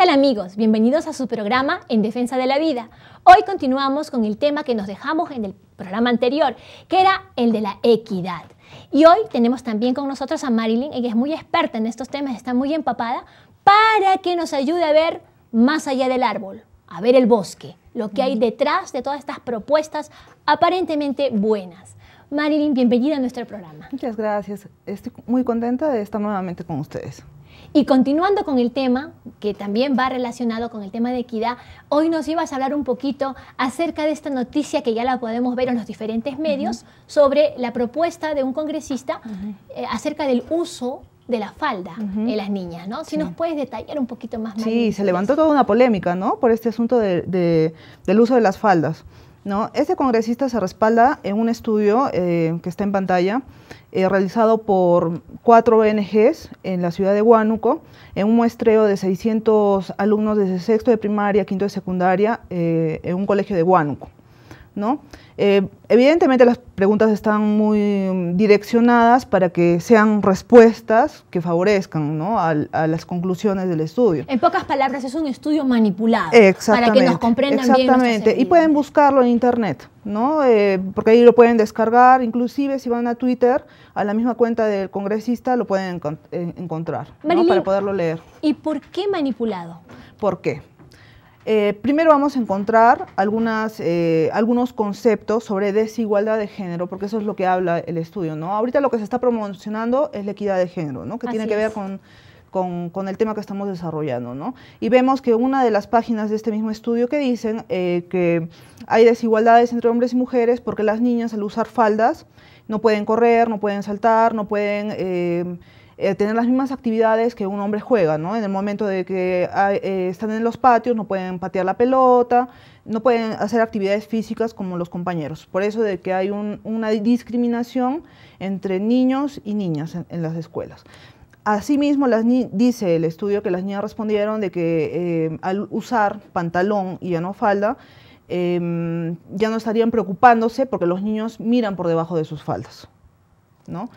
tal amigos? Bienvenidos a su programa En Defensa de la Vida. Hoy continuamos con el tema que nos dejamos en el programa anterior, que era el de la equidad. Y hoy tenemos también con nosotros a Marilyn, ella es muy experta en estos temas, está muy empapada, para que nos ayude a ver más allá del árbol, a ver el bosque, lo que hay detrás de todas estas propuestas aparentemente buenas. Marilyn, bienvenida a nuestro programa. Muchas gracias. Estoy muy contenta de estar nuevamente con ustedes. Y continuando con el tema, que también va relacionado con el tema de equidad, hoy nos ibas a hablar un poquito acerca de esta noticia que ya la podemos ver en los diferentes medios sobre la propuesta de un congresista eh, acerca del uso de la falda en las niñas, ¿no? Si nos puedes detallar un poquito más. Sí, se levantó toda una polémica, ¿no? Por este asunto del uso de las faldas. ¿No? Este congresista se respalda en un estudio eh, que está en pantalla, eh, realizado por cuatro ONGs en la ciudad de Huánuco, en un muestreo de 600 alumnos desde sexto de primaria, quinto de secundaria, eh, en un colegio de Huánuco. ¿No? Eh, evidentemente las preguntas están muy direccionadas para que sean respuestas que favorezcan ¿no? a, las conclusiones del estudio. En pocas palabras, es un estudio manipulado para que nos comprendan Exactamente. bien. Y pueden buscarlo en internet, ¿no? Eh, porque ahí lo pueden descargar, inclusive si van a Twitter, a la misma cuenta del congresista lo pueden eh, encontrar para poderlo leer. ¿Y por qué manipulado? ¿Por qué? Eh, primero vamos a encontrar algunas, eh, algunos conceptos sobre desigualdad de género, porque eso es lo que habla el estudio. ¿no? Ahorita lo que se está promocionando es la equidad de género, ¿no? que tiene que ver con, con, el tema que estamos desarrollando. ¿no? Y vemos que una de las páginas de este mismo estudio que dicen eh, que hay desigualdades entre hombres y mujeres porque las niñas al usar faldas no pueden correr, no pueden saltar, no pueden eh, tener las mismas actividades que un hombre juega, ¿no? En el momento de que eh, están en los patios, no pueden patear la pelota, no pueden hacer actividades físicas como los compañeros. Por eso de que hay una discriminación entre niños y niñas en, las escuelas. Asimismo, las dice el estudio que las niñas respondieron de que eh, al usar pantalón y ya no falda, em, ya no estarían preocupándose porque los niños miran por debajo de sus faldas. ¿no?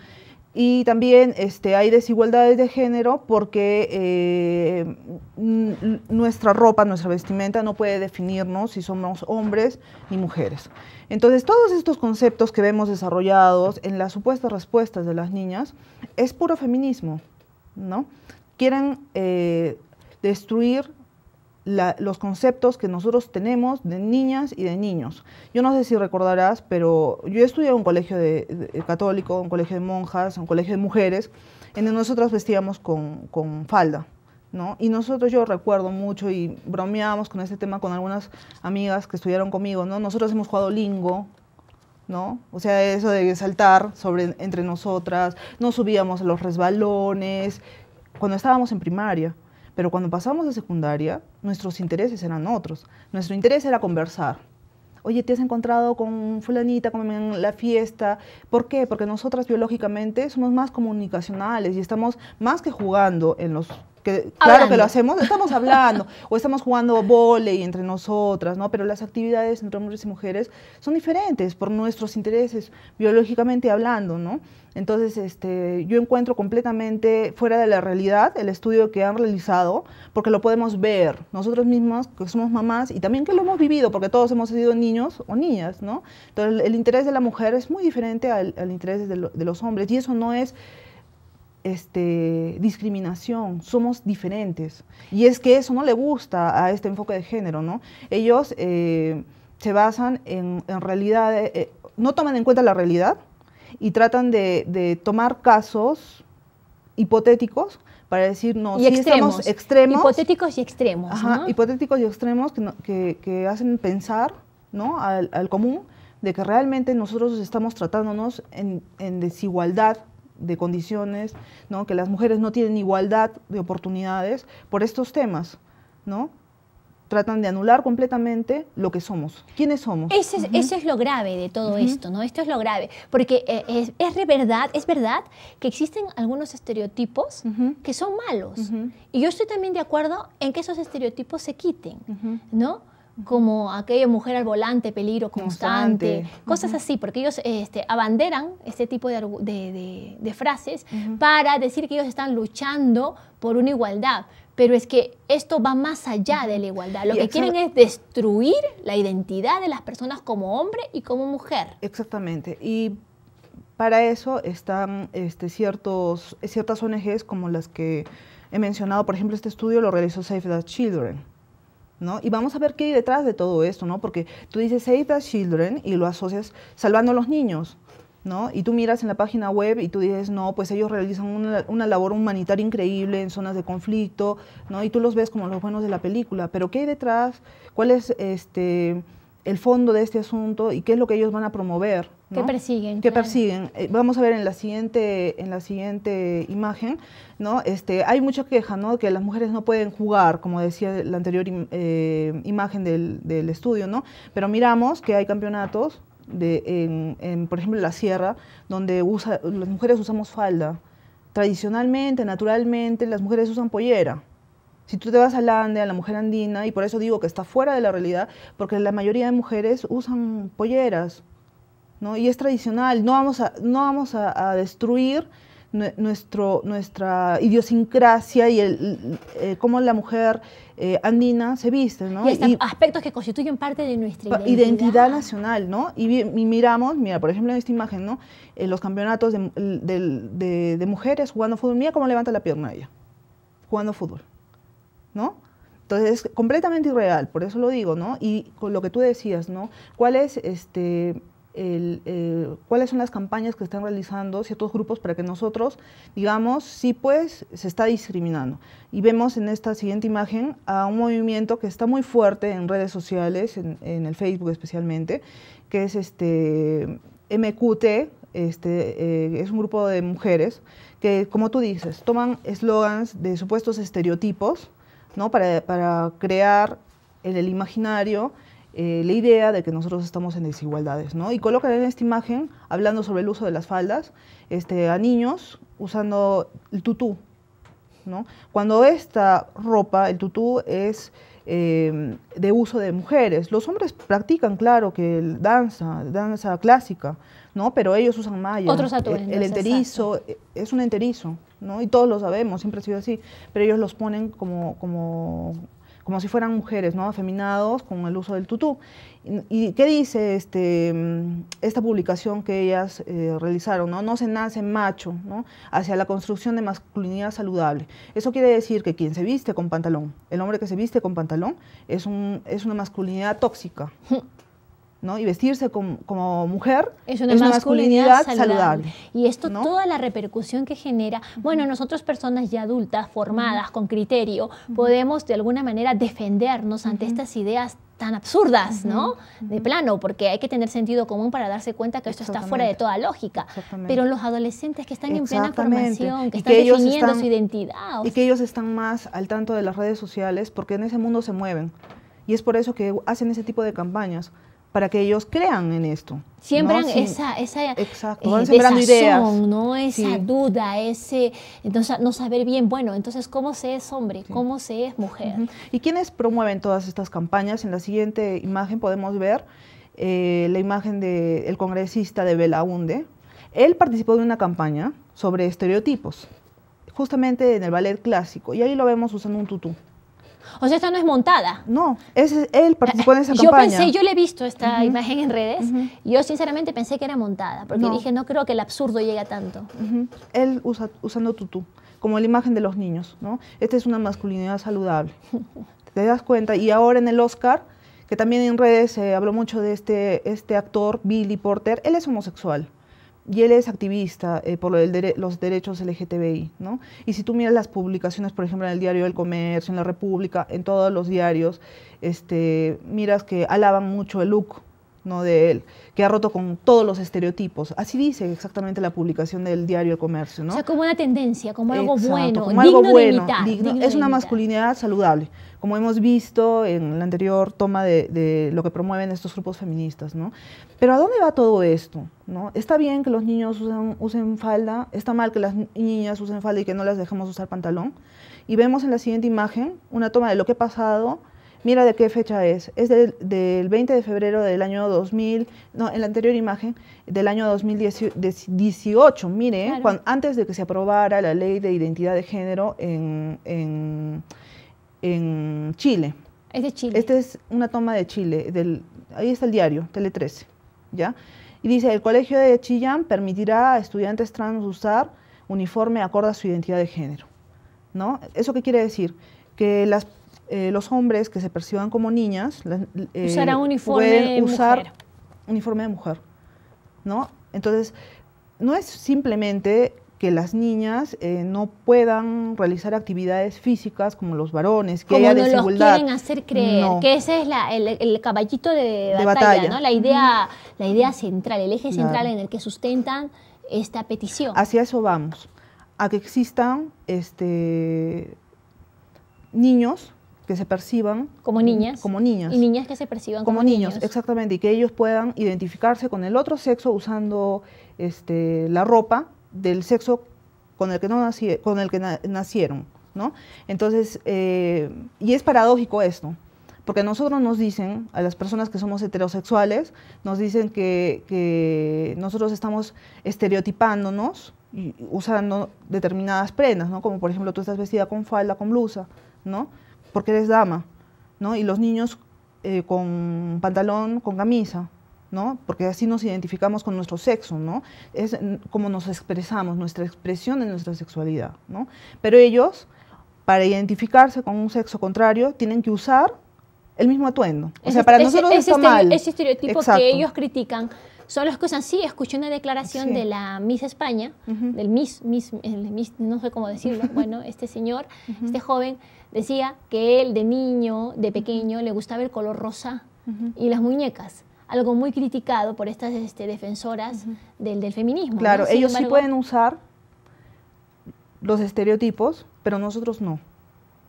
Y también este, hay desigualdades de género porque eh, nuestra ropa, nuestra vestimenta no puede definirnos si somos hombres ni mujeres. Entonces, todos estos conceptos que vemos desarrollados en las supuestas respuestas de las niñas es puro feminismo, ¿no? Quieren eh, destruir los conceptos que nosotros tenemos de niñas y de niños. Yo no sé si recordarás, pero yo estudié en un colegio de, católico, un colegio de monjas, un colegio de mujeres, en donde nosotros vestíamos con, con falda. ¿no? Y nosotros, yo recuerdo mucho y bromeábamos con este tema con algunas amigas que estudiaron conmigo, ¿no? Nosotros hemos jugado lingo, ¿no? O sea, eso de saltar sobre, entre nosotras, no subíamos a los resbalones, cuando estábamos en primaria. Pero cuando pasamos a secundaria, nuestros intereses eran otros. Nuestro interés era conversar. Oye, ¿te has encontrado con fulanita como en la fiesta? ¿Por qué? Porque nosotras biológicamente somos más comunicacionales y estamos más que jugando en los claro que lo hacemos, estamos hablando, o estamos jugando volei entre nosotras, ¿no? Pero las actividades entre hombres y mujeres son diferentes por nuestros intereses, biológicamente hablando, ¿no? Entonces, este, yo encuentro completamente fuera de la realidad el estudio que han realizado, porque lo podemos ver nosotros mismos, que somos mamás, y también que lo hemos vivido, porque todos hemos sido niños o niñas, ¿no? Entonces, el, interés de la mujer es muy diferente al, interés de, de los hombres, y eso no es este, discriminación, somos diferentes. Y es que eso no le gusta a este enfoque de género, ¿no? Ellos eh, se basan en, en realidad, eh, eh, no toman en cuenta la realidad y tratan de, tomar casos hipotéticos para decir, no, y extremos, estamos extremos. Hipotéticos y extremos. hipotéticos y extremos que, que, hacen pensar ¿no? al, al, común de que realmente nosotros estamos tratándonos en, en desigualdad de condiciones, ¿no? que las mujeres no tienen igualdad de oportunidades por estos temas, ¿no? Tratan de anular completamente lo que somos. ¿Quiénes somos? Ese es, Eso es lo grave de todo esto, ¿no? Esto es lo grave. Porque eh, es, es, verdad, es verdad que existen algunos estereotipos que son malos. Y yo estoy también de acuerdo en que esos estereotipos se quiten, ¿no? Como aquella mujer al volante, peligro constante, cosas así, porque ellos este, abanderan este tipo de, frases para decir que ellos están luchando por una igualdad. Pero es que esto va más allá de la igualdad. Lo que quieren es destruir la identidad de las personas como hombre y como mujer. Exactamente. Y para eso están este, ciertos, ciertas ONGs como las que he mencionado. Por ejemplo, este estudio lo realizó Save the Children y vamos a ver qué hay detrás de todo esto, ¿no? Porque tú dices Save the Children y lo asocias salvando a los niños, ¿no? Y tú miras en la página web y tú dices, no, pues ellos realizan una, una, labor humanitaria increíble en zonas de conflicto, ¿no? Y tú los ves como los buenos de la película, pero ¿qué hay detrás? ¿Cuál es este el fondo de este asunto y qué es lo que ellos van a promover. ¿Qué persiguen? ¿Qué persiguen? Eh, vamos a ver en la siguiente, en la siguiente imagen, ¿no? Este, hay mucha queja, ¿no? Que las mujeres no pueden jugar, como decía la anterior eh, imagen del, del, estudio, ¿no? Pero miramos que hay campeonatos, de, en, en, por ejemplo, en la sierra, donde usa, las mujeres usamos falda. Tradicionalmente, naturalmente, las mujeres usan pollera. Si tú te vas al Ande, a la mujer andina, y por eso digo que está fuera de la realidad, porque la mayoría de mujeres usan polleras, ¿no? Y es tradicional, no vamos a, no vamos a, destruir nuestro, nuestra idiosincrasia y el, eh, cómo la mujer eh, andina se viste, ¿no? Y, aspectos que constituyen parte de nuestra identidad. Identidad nacional, ¿no? Y, miramos, mira, por ejemplo en esta imagen, ¿no? En los campeonatos de, de, de mujeres jugando fútbol, mira cómo levanta la pierna ella, jugando fútbol. ¿no? Entonces es completamente irreal, por eso lo digo, ¿no? Y con lo que tú decías, ¿no? ¿Cuál es este, eh, cuáles son las campañas que están realizando ciertos grupos para que nosotros digamos, sí, pues se está discriminando. Y vemos en esta siguiente imagen a un movimiento que está muy fuerte en redes sociales, en, el Facebook especialmente, que es este MQT, este, eh, es un grupo de mujeres que, como tú dices, toman eslogans de supuestos estereotipos, ¿no? para, crear en el imaginario eh, la idea de que nosotros estamos en desigualdades. ¿no? Y colocan en esta imagen, hablando sobre el uso de las faldas, este, a niños usando el tutú. ¿no? Cuando esta ropa, el tutú, es eh, de uso de mujeres. Los hombres practican, claro, que danza, danza clásica, ¿no? Pero ellos usan malla. Otros El, el enterizo es un enterizo. Y todos lo sabemos, siempre ha sido así, pero ellos los ponen como, como, como si fueran mujeres, ¿no? Afeminados con el uso del tutú. ¿Y, qué dice este, esta publicación que ellas eh, realizaron? ¿no? no se nace macho, ¿no? Hacia la construcción de masculinidad saludable. Eso quiere decir que quien se viste con pantalón, el hombre que se viste con pantalón, es, un, es una masculinidad tóxica. Y vestirse como, mujer es una, masculinidad, saludable. Y esto, toda la repercusión que genera, bueno, nosotros personas ya adultas, formadas, con criterio, podemos de alguna manera defendernos ante estas ideas tan absurdas, ¿no? De plano, porque hay que tener sentido común para darse cuenta que esto está fuera de toda lógica. Pero los adolescentes que están en plena formación, que están definiendo su identidad. Y que ellos están más al tanto de las redes sociales porque en ese mundo se mueven. Y es por eso que hacen ese tipo de campañas para que ellos crean en esto. Siembran esa, esa exacto, eh, ideas. ¿no? esa duda, ese entonces no saber bien, bueno, entonces cómo se es hombre, cómo se es mujer. ¿Y quiénes promueven todas estas campañas? En la siguiente imagen podemos ver eh, la imagen del congresista de Belaunde. Él participó de una campaña sobre estereotipos, justamente en el ballet clásico, y ahí lo vemos usando un tutú. O sea, esta no es montada. No, es, él participó en esa yo campaña. Yo pensé, yo le he visto esta imagen en redes, yo sinceramente pensé que era montada, porque dije, no creo que el absurdo llegue a tanto. Él usa, usando tutú, como la imagen de los niños, ¿no? Esta es una masculinidad saludable. ¿Te das cuenta? Y ahora en el Oscar, que también en redes se habló mucho de este, este actor, Billy Porter, él es homosexual y él es activista eh, por los derechos LGTBI, ¿no? Y si tú miras las publicaciones, por ejemplo, en el diario El Comercio, en La República, en todos los diarios, este, miras que alaban mucho el look ¿no? de él, que ha roto con todos los estereotipos. Así dice exactamente la publicación del diario El Comercio. ¿no? O sea, como una tendencia, como algo bueno, como algo bueno, es una masculinidad saludable, como hemos visto en la anterior toma de, lo que promueven estos grupos feministas. ¿no? Pero ¿a dónde va todo esto? ¿no? Está bien que los niños usen, usen falda, está mal que las niñas usen falda y que no las dejemos usar pantalón. Y vemos en la siguiente imagen una toma de lo que ha pasado Mira de qué fecha es. Es del, 20 de febrero del año 2000, no, en la anterior imagen, del año 2018. Mire, antes de que se aprobara la ley de identidad de género en, en, Chile. Es de Chile. Esta es una toma de Chile. Del, ahí está el diario, Tele 13. ¿ya? Y dice, el colegio de Chillán permitirá a estudiantes trans usar uniforme acorde a su identidad de género. ¿no? ¿Eso qué quiere decir? Que las eh, los hombres que se perciban como niñas eh, usarán uniforme de usar mujer. uniforme de mujer, ¿no? Entonces, no es simplemente que las niñas eh, no puedan realizar actividades físicas como los varones, que como haya no los quieren hacer creer, que ese es el, caballito de, batalla, ¿no? La idea, la idea central, el eje central en el que sustentan esta petición. Hacia eso vamos, a que existan este, niños que se perciban como niñas. Como niñas. Y niñas que se perciban como, niños, Exactamente, y que ellos puedan identificarse con el otro sexo usando este, la ropa del sexo con el que, no con el que nacieron. ¿no? Entonces, eh, y es paradójico esto, porque nosotros nos dicen, a las personas que somos heterosexuales, nos dicen que, que nosotros estamos estereotipándonos y usando determinadas prendas, ¿no? Como por ejemplo tú estás vestida con falda, con blusa, ¿no? Porque eres dama, ¿no? Y los niños eh, con pantalón, con camisa, ¿no? Porque así nos identificamos con nuestro sexo, ¿no? Es como nos expresamos, nuestra expresión de nuestra sexualidad, ¿no? Pero ellos, para identificarse con un sexo contrario, tienen que usar el mismo atuendo. O sea, para nosotros está mal. Ese estereotipo que ellos critican son los que usan, sí, escuché una declaración de la Miss España, del Miss, Miss, no sé cómo decirlo, bueno, este señor, este joven, decía que él de niño, de pequeño, le gustaba el color rosa y las muñecas. Algo muy criticado por estas este, defensoras del, del, feminismo. Claro, ellos sí pueden usar los estereotipos, pero nosotros no.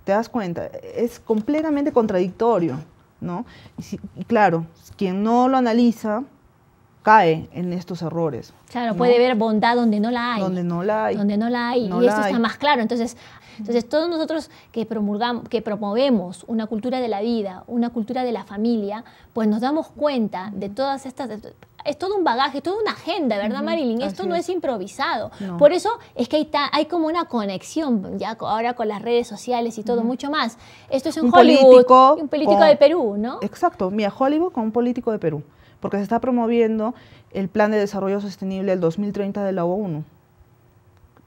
¿Te das cuenta? Es completamente contradictorio, ¿no? Y, claro, quien no lo analiza cae en estos errores. Claro, puede ver bondad donde no la hay. Donde no la hay. Donde no la hay. y esto está más claro. Entonces, entonces, todos nosotros que, promulgamos, que promovemos una cultura de la vida, una cultura de la familia, pues nos damos cuenta de todas estas... Es todo un bagaje, toda una agenda, ¿verdad, Marilyn? Esto no es, improvisado. Por eso es que hay, hay, como una conexión, ya ahora con las redes sociales y todo, mucho más. Esto es un, Hollywood, político un político de Perú, ¿no? Exacto, mira, Hollywood con un político de Perú, porque se está promoviendo el Plan de Desarrollo Sostenible del 2030 de la ONU.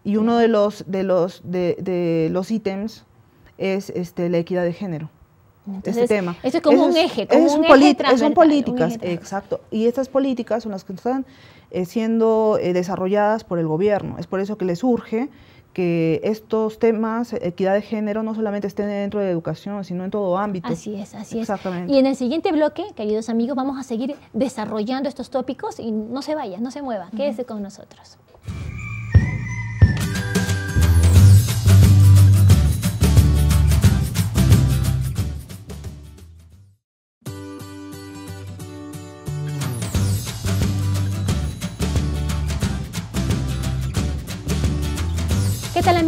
Y uno de los, de los, de, los ítems es este, la equidad de género. este tema. Eso es como un eje, como un eje Son políticas, exacto. Y estas políticas son las que están eh, siendo eh, desarrolladas por el gobierno. Es por eso que les urge que estos temas, equidad de género, no solamente estén dentro de educación, sino en todo ámbito. Así es, así Exactamente. es. Y en el siguiente bloque, queridos amigos, vamos a seguir desarrollando estos tópicos y no se vaya, no se mueva, quédese con nosotros.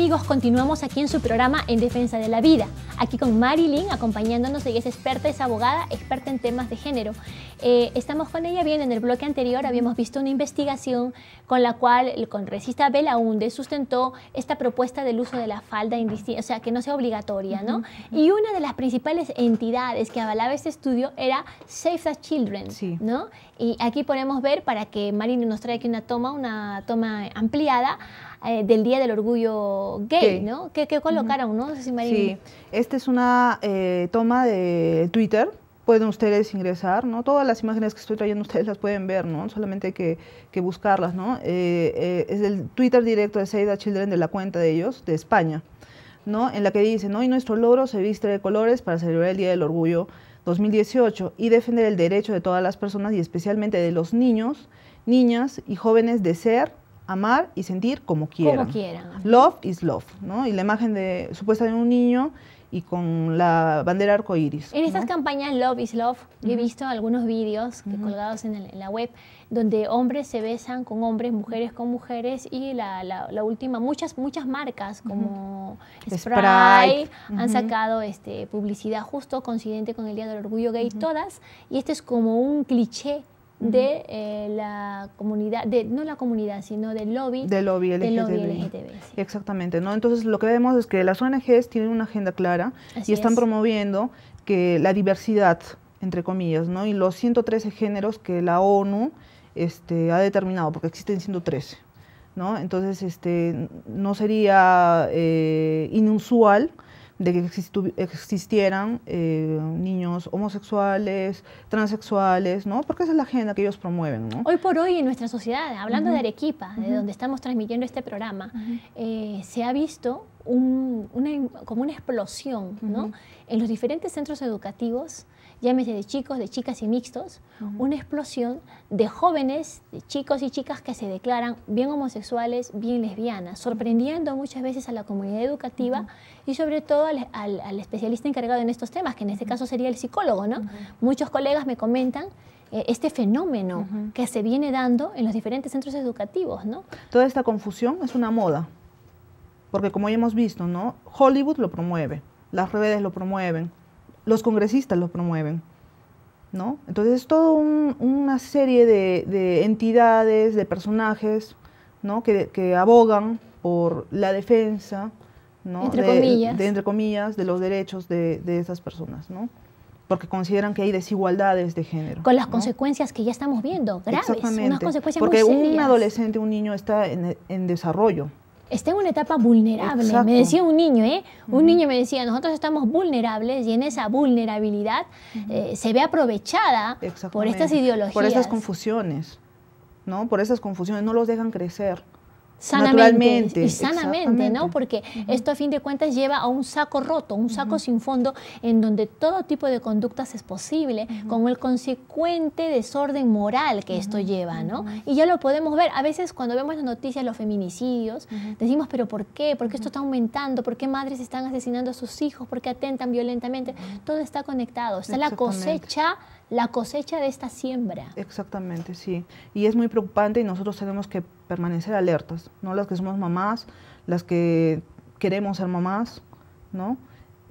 Amigos? Continuamos aquí en su programa En Defensa de la Vida. Aquí con Marilyn acompañándonos, ella es experta, es abogada, experta en temas de género. Eh, estamos con ella bien, en el bloque anterior habíamos visto una investigación con la cual el congresista Belaunde sustentó esta propuesta del uso de la falda, o sea, que no sea obligatoria, ¿no? Y una de las principales entidades que avalaba este estudio era Save the Children, ¿no? Y aquí podemos ver, para que Marilyn nos traiga aquí una toma, una toma ampliada, eh, del Día del Orgullo Gay, ¿no? ¿Qué, colocaron, no? Sí, esta es una eh, toma de Twitter. Pueden ustedes ingresar, ¿no? Todas las imágenes que estoy trayendo ustedes las pueden ver, ¿no? Solamente hay que, que buscarlas, ¿no? Eh, es el Twitter directo de Save the Children de la cuenta de ellos, de España, ¿no? En la que dice, ¿no? Y nuestro logro se viste de colores para celebrar el Día del Orgullo 2018 y defender el derecho de todas las personas y especialmente de los niños, niñas y jóvenes de ser, amar y sentir como quieran. Como quieran. Love is love, ¿no? Y la imagen de supuestamente un niño y con la bandera arcoíris. En estas campañas Love is Love, he visto algunos vídeos colgados en, la web donde hombres se besan con hombres, mujeres con mujeres y la, la, última, muchas, muchas marcas como Sprite, han sacado este, publicidad justo coincidente con el Día del Orgullo Gay, todas, y este es como un cliché de eh, la comunidad, de, no la comunidad, sino del lobby, del lobby LGTB. Exactamente, ¿no? Entonces lo que vemos es que las ONGs tienen una agenda clara y están promoviendo que la diversidad, entre comillas, ¿no? Y los 113 géneros que la ONU este, ha determinado, porque existen 113, ¿no? Entonces, este, no sería eh, inusual de que existieran eh, niños homosexuales, transexuales, ¿no? Porque esa es la agenda que ellos promueven, ¿no? Hoy por hoy en nuestra sociedad, hablando de Arequipa, de donde estamos transmitiendo este programa, eh, se ha visto una, como una explosión, ¿no? En los diferentes centros educativos llámese de chicos, de chicas y mixtos, una explosión de jóvenes, de chicos y chicas que se declaran bien homosexuales, bien lesbianas, sorprendiendo muchas veces a la comunidad educativa y sobre todo al, especialista encargado en estos temas, que en este caso sería el psicólogo, ¿no? Muchos colegas me comentan eh, este fenómeno que se viene dando en los diferentes centros educativos, ¿no? Toda esta confusión es una moda, porque como ya hemos visto, ¿no? Hollywood lo promueve, las redes lo promueven, los congresistas lo promueven. ¿no? Entonces es toda una serie de, entidades, de personajes ¿no? que, abogan por la defensa, ¿no? entre, comillas. De, entre comillas, de los derechos de, esas personas. ¿no? porque consideran que hay desigualdades de género. Con las consecuencias que ya estamos viendo, graves, Exactamente. unas consecuencias porque muy un adolescente, un niño está en desarrollo, está en una etapa vulnerable. Me decía un niño, ¿eh? Un niño me decía, nosotros estamos vulnerables y en esa vulnerabilidad eh, se ve aprovechada por estas ideologías. Por estas confusiones, ¿no? Por esas confusiones, no los dejan crecer sanamente y sanamente, ¿no? Porque esto a fin de cuentas lleva a un saco roto, un saco sin fondo en donde todo tipo de conductas es posible con el consecuente desorden moral que esto lleva, ¿no? Y ya lo podemos ver, a veces cuando vemos las noticias los feminicidios, decimos, pero ¿por qué? ¿Por qué esto está aumentando? ¿Por qué madres están asesinando a sus hijos? ¿Por qué atentan violentamente? Todo está conectado, está la cosecha la cosecha de esta siembra. Exactamente, sí. Y es muy preocupante y nosotros tenemos que permanecer alertas, ¿no? Las que somos mamás, las que queremos ser mamás, ¿no?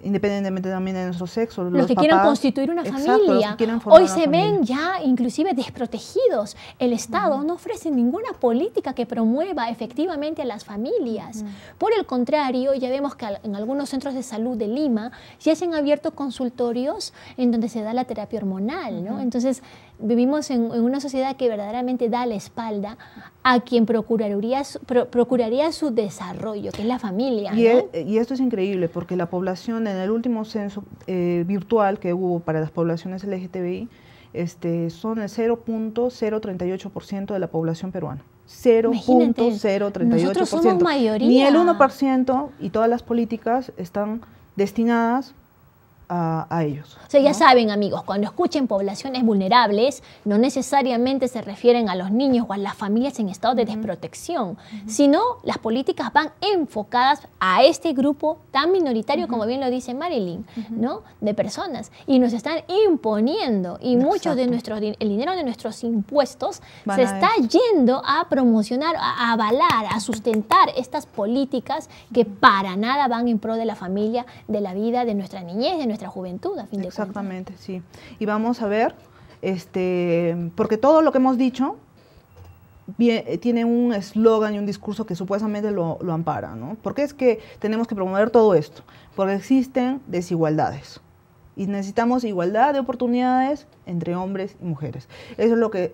Independientemente también de nuestro sexo. Los, que quieran constituir una familia. Hoy se ven ya inclusive desprotegidos. El Estado no ofrece ninguna política que promueva efectivamente a las familias. Por el contrario, ya vemos que en algunos centros de salud de Lima ya se han abierto consultorios en donde se da la terapia hormonal. ¿no? Entonces, vivimos en, una sociedad que verdaderamente da la espalda a quien procuraría su, procuraría su desarrollo, que es la familia. Y, y, esto es increíble porque la población en el último censo eh, virtual que hubo para las poblaciones LGTBI este, son el 0.038% de la población peruana. 0.038%. Nosotros somos mayoría. Ni el 1% y todas las políticas están destinadas a, ellos. O sea, ya saben, amigos, cuando escuchen poblaciones vulnerables, no necesariamente se refieren a los niños o a las familias en estado de desprotección, sino las políticas van enfocadas a este grupo tan minoritario, como bien lo dice Marilyn, ¿no? De personas. Y nos están imponiendo, y mucho de nuestro, el dinero de nuestros impuestos se está yendo a promocionar, a avalar, a sustentar estas políticas que para nada van en pro de la familia, de la vida, de nuestra niñez, de nuestra juventud, a fin de cuentas. Exactamente, sí. Y vamos a ver, este, porque todo lo que hemos dicho tiene un eslogan y un discurso que supuestamente lo, lo ampara, ¿no? ¿Por qué es que tenemos que promover todo esto? Porque existen desigualdades y necesitamos igualdad de oportunidades entre hombres y mujeres. Eso es lo que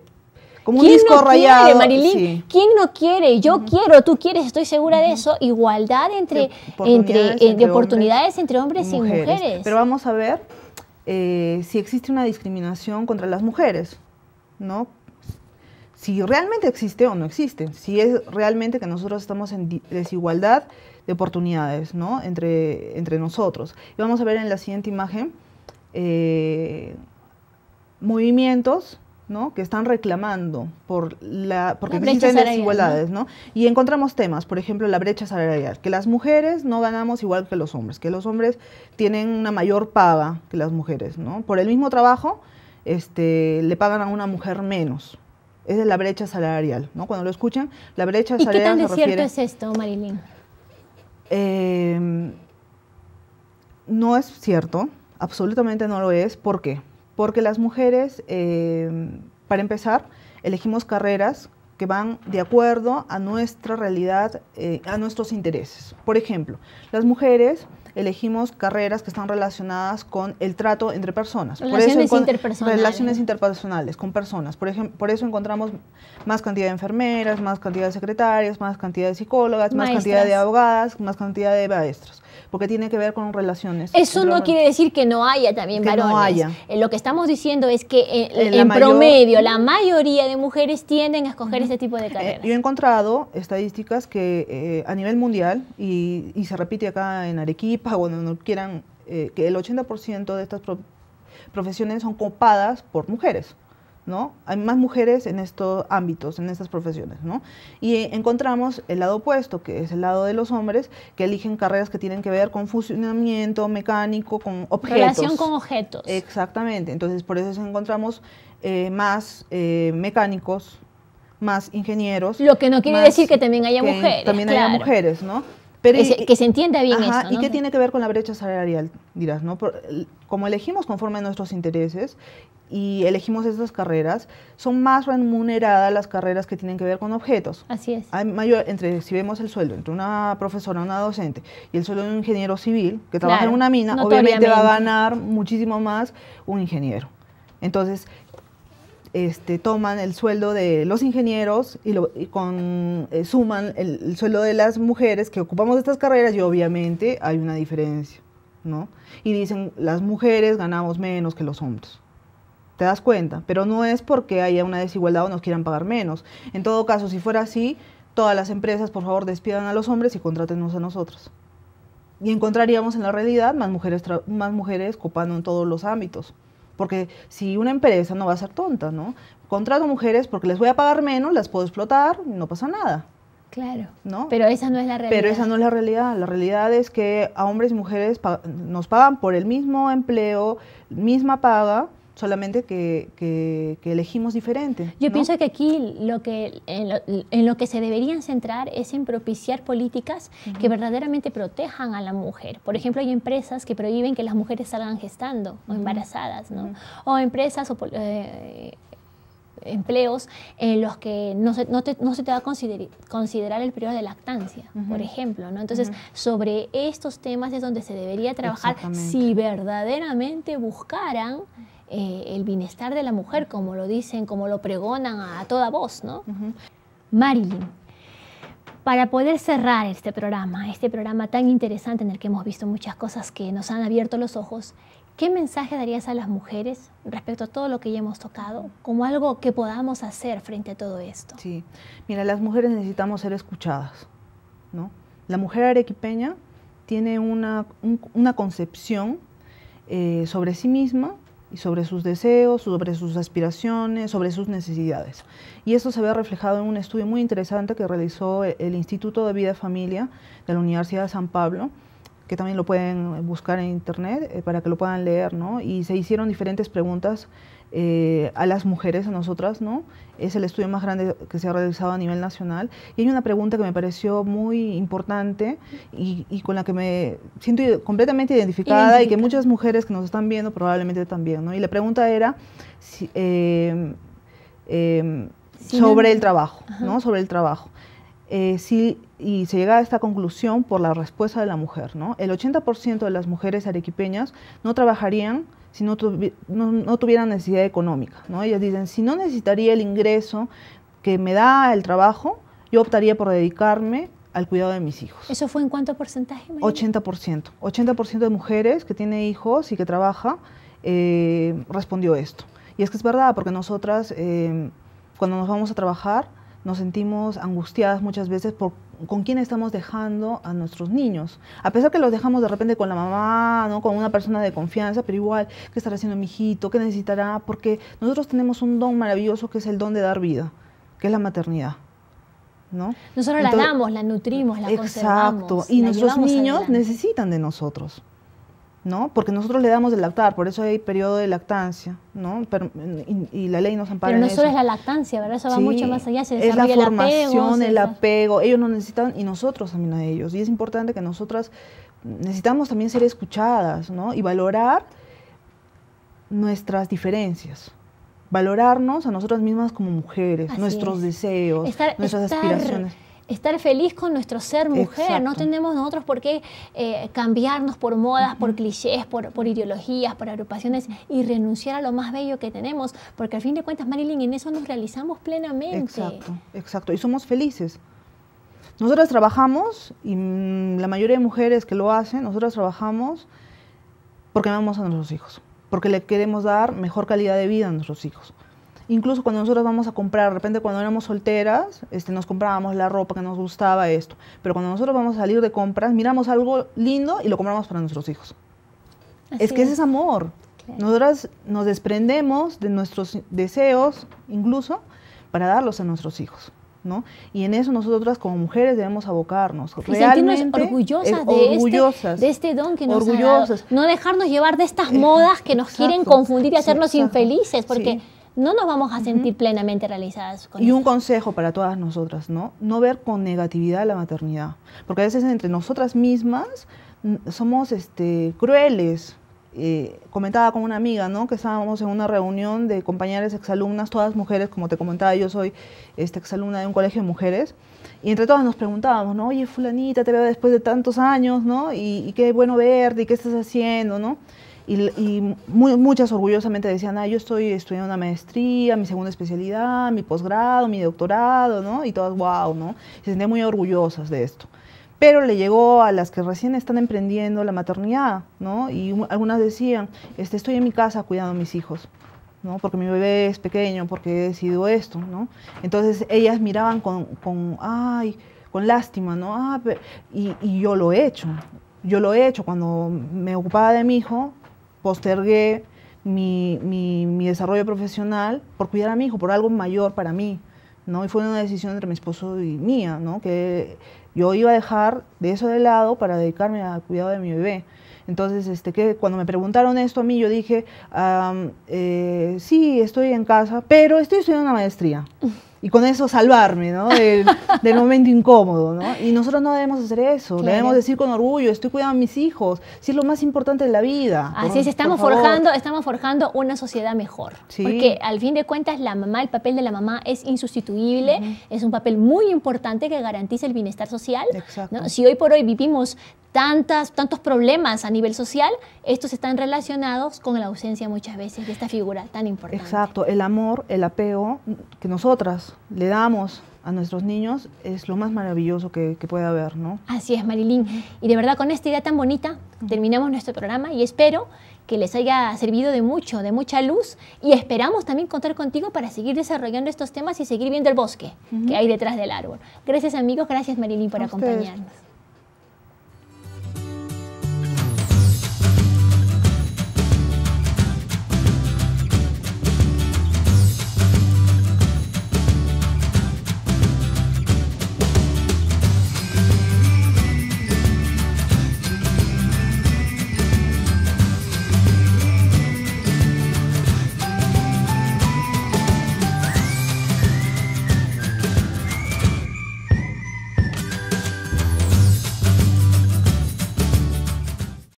como un disco no Quiere, Marilyn? ¿Quién no quiere? Yo quiero, tú quieres, estoy segura de eso. Igualdad entre, oportunidades entre, oportunidades entre hombres y mujeres. Pero vamos a ver eh, si existe una discriminación contra las mujeres, ¿no? Si realmente existe o no existe. Si es realmente que nosotros estamos en desigualdad de oportunidades, ¿no? Entre, entre nosotros. Y vamos a ver en la siguiente imagen eh, movimientos ¿no? que están reclamando por la porque La existen salarial, desigualdades, ¿no? Y encontramos temas, por ejemplo, la brecha salarial, que las mujeres no ganamos igual que los hombres, que los hombres tienen una mayor paga que las mujeres, ¿no? Por el mismo trabajo, este, le pagan a una mujer menos. Esa es la brecha salarial, ¿no? Cuando lo escuchan, la brecha ¿Y qué salarial tan desierto refiere es esto, Marilyn? eh, no es cierto, absolutamente no lo es. ¿Por qué? Porque las mujeres, eh, para empezar, elegimos carreras que van de acuerdo a nuestra realidad, eh, a nuestros intereses. Por ejemplo, las mujeres elegimos carreras que están relacionadas con el trato entre personas. Relaciones encon- interpersonales. Relaciones interpersonales con personas. Por ejemplo, por eso encontramos más cantidad de enfermeras, más cantidad de secretarias, más cantidad de psicólogas, más cantidad de abogadas, más cantidad de maestros, porque tiene que ver con relaciones. Eso no quiere decir que no haya también Que no haya. Eh, lo que estamos diciendo es que eh, Eh, en, mayor- promedio la mayoría de mujeres tienden a escoger este tipo de carreras. yo he encontrado estadísticas que a nivel mundial, y, y se repite acá en Arequipa, o donde quieran, que el 80% de estas pro- profesiones son copadas por mujeres. ¿No? Hay más mujeres en estos ámbitos, en estas profesiones. ¿no? Y encontramos el lado opuesto, que es el lado de los hombres, que eligen carreras que tienen que ver con funcionamiento mecánico, con objetos. Relación con objetos. Exactamente, entonces por eso encontramos eh, más eh, mecánicos, más ingenieros. Lo que no quiere decir que también haya que mujeres, También haya mujeres, ¿no? Que, y- se, que se entienda bien Ajá, esto. ¿Y qué tiene que ver con la brecha salarial? Dirás, ¿no? Por- como elegimos conforme a nuestros intereses y elegimos estas carreras, son más remuneradas las carreras que tienen que ver con objetos. Así es. Hay mayor, entre, si vemos el sueldo entre una profesora, una docente y el sueldo de un ingeniero civil que trabaja Claro, en una mina, obviamente va a ganar muchísimo más un ingeniero. Entonces, este, toman el sueldo de los ingenieros y, con, eh, suman el, el sueldo de las mujeres que ocupamos estas carreras y obviamente hay una diferencia, ¿no? Y dicen, las mujeres ganamos menos que los hombres. ¿Te das cuenta? Pero no es porque haya una desigualdad o nos quieran pagar menos. En todo caso, si fuera así, todas las empresas, por favor, despidan a los hombres y contrátenos a nosotros. Y encontraríamos en la realidad más mujeres, más mujeres copando en todos los ámbitos. Porque si una empresa no va a ser tonta, ¿no? Contrato mujeres porque les voy a pagar menos, las puedo explotar, no pasa nada, Claro. ¿no? Pero esa no es la realidad. Pero esa no es la realidad. La realidad es que a hombres y mujeres pa- nos pagan por el mismo empleo, misma paga, solamente que, que- que elegimos diferente. Yo ¿no? pienso que aquí lo que, en, lo, en lo que se deberían centrar es en propiciar políticas que verdaderamente protejan a la mujer. Por ejemplo, hay empresas que prohíben que las mujeres salgan gestando o embarazadas, ¿no? O empresas o eh, empleos en los que no se, no te- no se te va a consider- considerar el periodo de lactancia, por ejemplo. ¿no? Entonces, sobre estos temas es donde se debería trabajar si verdaderamente buscaran eh, el bienestar de la mujer, como lo dicen, como lo pregonan a toda voz. ¿no? Marilyn, para poder cerrar este programa, este programa tan interesante en el que hemos visto muchas cosas que nos han abierto los ojos, ¿qué mensaje darías a las mujeres respecto a todo lo que ya hemos tocado, como algo que podamos hacer frente a todo esto? Sí, mira, las mujeres necesitamos ser escuchadas, ¿no? La mujer arequipeña tiene una, un- una concepción eh, sobre sí misma sobre sus deseos, sobre sus aspiraciones, sobre sus necesidades. Y eso se ve reflejado en un estudio muy interesante que realizó el Instituto de Vida y Familia de la Universidad de San Pablo, que también lo pueden buscar en internet eh, para que lo puedan leer, ¿no? Y se hicieron diferentes preguntas eh, a las mujeres, a nosotras, ¿no? Es el estudio más grande que se ha realizado a nivel nacional. Y hay una pregunta que me pareció muy importante y, y con la que me siento completamente identificada y que muchas mujeres que nos están viendo probablemente también, ¿no? Y la pregunta era si, eh, sobre el trabajo, Ajá. ¿no? Sobre el trabajo. Eh, sí, y se llega a esta conclusión por la respuesta de la mujer, ¿no? El 80% de las mujeres arequipeñas no trabajarían si no, tuvi- no, no tuvieran necesidad económica, ¿no? Ellas dicen, si no necesitaría el ingreso que me da el trabajo, yo optaría por dedicarme al cuidado de mis hijos. ¿Eso fue en cuánto porcentaje? Marilyn? 80%. 80% de mujeres que tiene hijos y que trabaja eh, respondió esto. Y es que es verdad, porque nosotras, eh, cuando nos vamos a trabajar, nos sentimos angustiadas muchas veces por con quién estamos dejando a nuestros niños. A pesar que los dejamos de repente con la mamá, ¿no? con una persona de confianza, pero igual, ¿qué estará haciendo mi hijito? ¿Qué necesitará? Porque nosotros tenemos un don maravilloso que es el don de dar vida, que es la maternidad. ¿no? Nosotros la damos, la nutrimos, la Exacto, y nuestros niños necesitan de nosotros. ¿No? Porque nosotros le damos de lactar, por eso hay periodo de lactancia, ¿no? y, la ley nos ampara Pero no solo es la lactancia, ¿verdad? Eso va mucho más allá, se Es la formación, el apego, ellos nos necesitan y nosotros también a ellos. Y es importante que nosotras necesitamos también ser escuchadas, ¿no? Y valorar nuestras diferencias. Valorarnos a nosotras mismas como mujeres, nuestros deseos, nuestras aspiraciones estar feliz con nuestro ser mujer. No tenemos nosotros por qué eh, cambiarnos por modas, por clichés, por, por, ideologías, por agrupaciones y renunciar a lo más bello que tenemos, porque al fin de cuentas, Marilyn, en eso nos realizamos plenamente. Exacto, exacto. Y somos felices. Nosotras trabajamos, y mm, la mayoría de mujeres que lo hacen, nosotras trabajamos porque amamos a nuestros hijos, porque le queremos dar mejor calidad de vida a nuestros hijos. Incluso cuando nosotros vamos a comprar, de repente cuando éramos solteras, este, nos comprábamos la ropa que nos gustaba, esto. Pero cuando nosotros vamos a salir de compras, miramos algo lindo y lo compramos para nuestros hijos. es que ese es amor. Nosotras nos desprendemos de nuestros deseos, incluso, para darlos a nuestros hijos. ¿no? Y en eso nosotras como mujeres debemos abocarnos. Y Realmente orgullosas, de, Este, de, Este, don que nos orgullosas. Ha dado. No dejarnos llevar de estas modas que nos quieren confundir y hacernos infelices, porque no nos vamos a sentir plenamente realizadas. y un consejo para todas nosotras, ¿no? No ver con negatividad la maternidad, porque a veces entre nosotras mismas somos este, crueles. Eh, comentaba con una amiga, ¿no? Que estábamos en una reunión de compañeras exalumnas, todas mujeres, como te comentaba, yo soy este, exalumna de un colegio de mujeres, y entre todas nos preguntábamos, ¿no? Oye, fulanita, te veo después de tantos años, ¿no? Y, y qué bueno verte, y qué estás haciendo, ¿no? Y, muchas orgullosamente decían, ah, yo estoy estudiando una maestría, mi segunda especialidad, mi posgrado, mi doctorado, ¿no? Y todas, wow, ¿no? se sentían muy orgullosas de esto. Pero le llegó a las que recién están emprendiendo la maternidad, ¿no? Y algunas decían, este, estoy en mi casa cuidando a mis hijos, ¿no? Porque mi bebé es pequeño, porque he decidido esto, ¿no? Entonces ellas miraban con, con ay, con lástima, ¿no? Ah, y, y yo lo he hecho, yo lo he hecho cuando me ocupaba de mi hijo, postergué mi, mi, desarrollo profesional por cuidar a mi hijo, por algo mayor para mí, ¿no? Y fue una decisión entre mi esposo y mía, ¿no? Que yo iba a dejar de eso de lado para dedicarme al cuidado de mi bebé. Entonces, este, que cuando me preguntaron esto a mí, yo dije, eh, sí, estoy en casa, pero estoy estudiando una maestría y con eso salvarme, ¿no? Del, momento incómodo, ¿no? Y nosotros no debemos hacer eso, debemos decir con orgullo, estoy cuidando a mis hijos, si es lo más importante de la vida. Así es, estamos forjando, estamos forjando una sociedad mejor. Porque al fin de cuentas la mamá, el papel de la mamá es insustituible, es un papel muy importante que garantiza el bienestar social. ¿no? Si hoy por hoy vivimos tantas, tantos problemas a nivel social, estos están relacionados con la ausencia muchas veces de esta figura tan importante. Exacto, el amor, el apego que nosotras le damos a nuestros niños es lo más maravilloso que, que puede haber, ¿no? Así es, Marilyn. Y de verdad, con esta idea tan bonita, terminamos nuestro programa y espero que les haya servido de mucho, de mucha luz y esperamos también contar contigo para seguir desarrollando estos temas y seguir viendo el bosque que hay detrás del árbol. Gracias amigos, gracias Marilyn por acompañarnos.